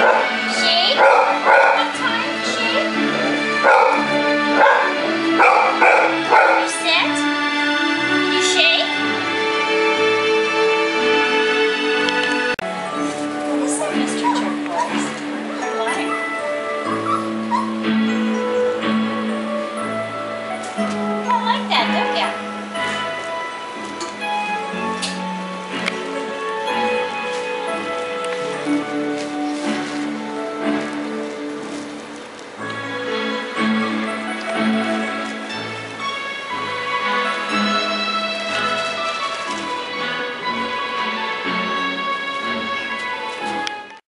旅行。